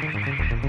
嗯嗯嗯嗯